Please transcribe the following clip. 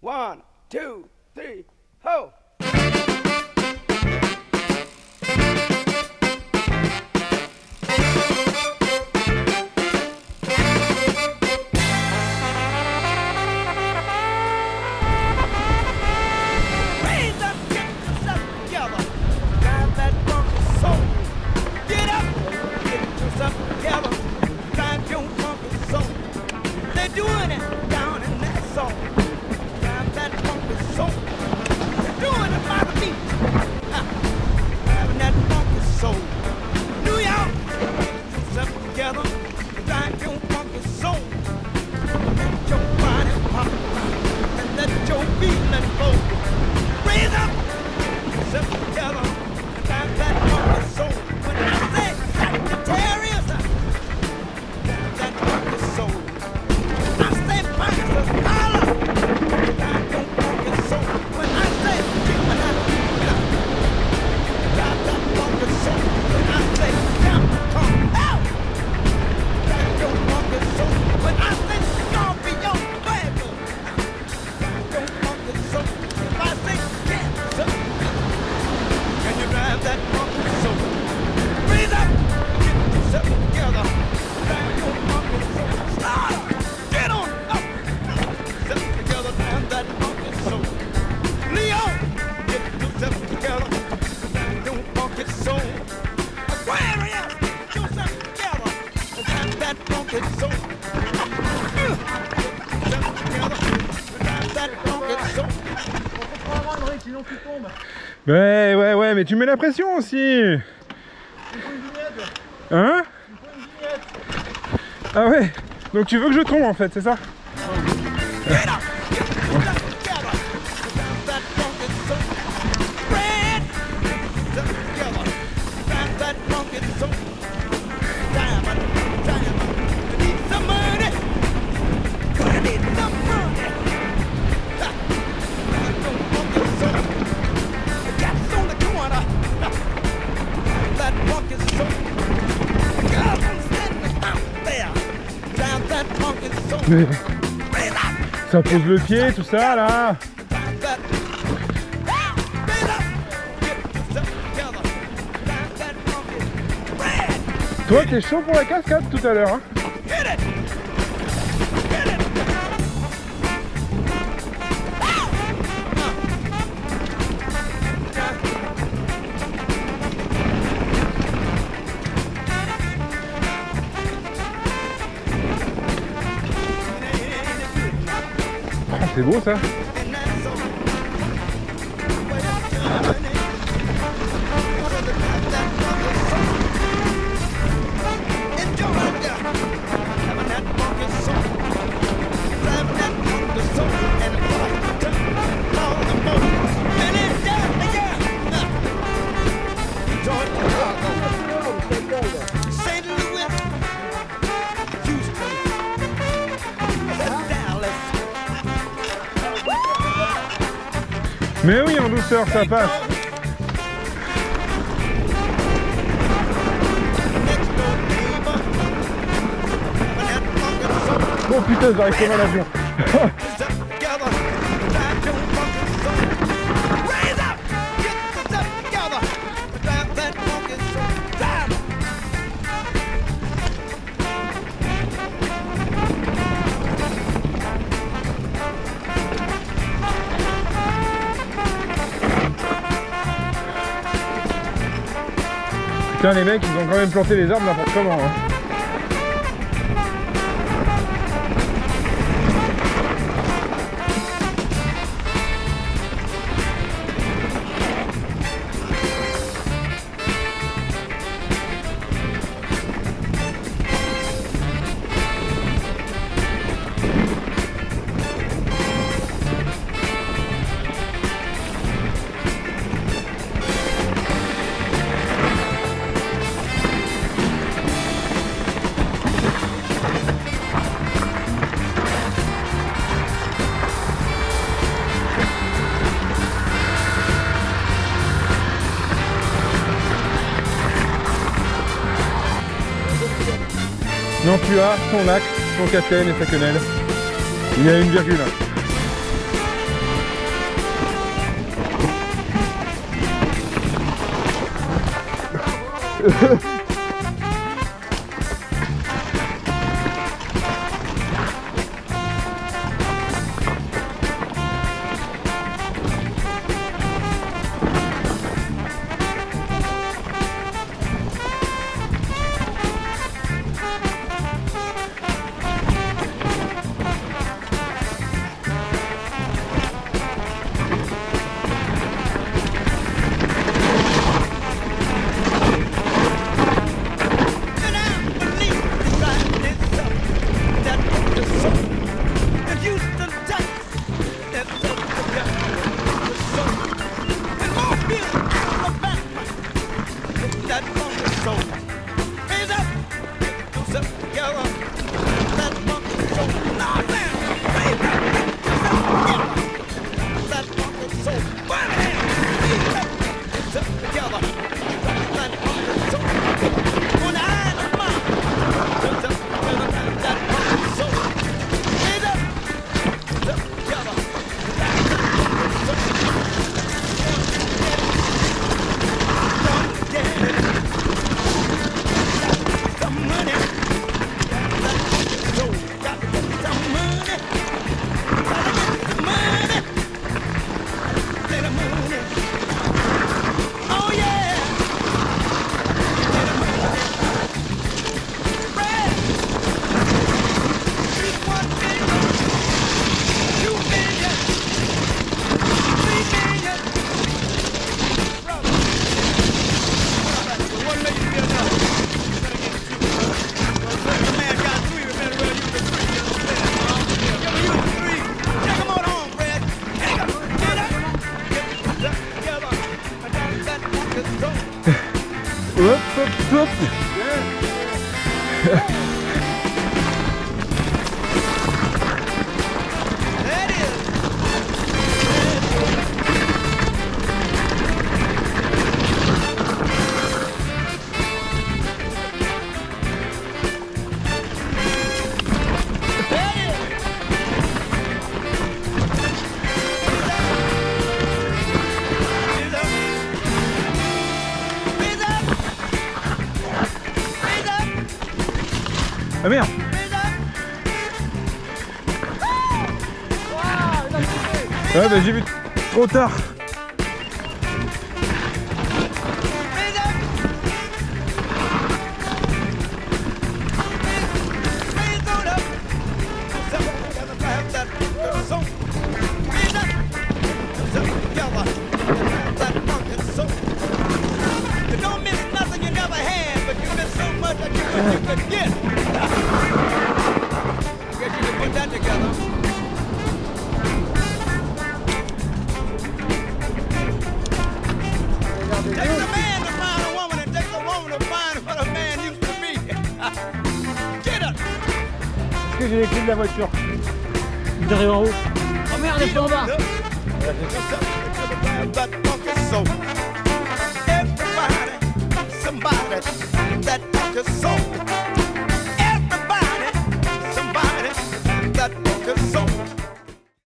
One, two, three, ho! sinon tu tombes. Ouais, ouais, ouais, mais tu mets la pression aussi. Une vignette. Hein une vignette. Ah ouais Donc tu veux que je tombe en fait, c'est ça? Mais ça pose le pied, tout ça là. Toi, t'es chaud pour la cascade tout à l'heure. Hein seguro. Tá? Mais oui, en douceur, ça passe. Oh putain, j'arrive comme un avion. Putain, les mecs, ils ont quand même planté les arbres n'importe comment. Hein. Non, tu as son lac, son capitaine et sa quenelle. Il y a une virgule. Let's go. Up, up, up. Ah merde. Ouais bah j'ai vu trop tard. de la voiture. Il en haut. Oh merde, il est en bas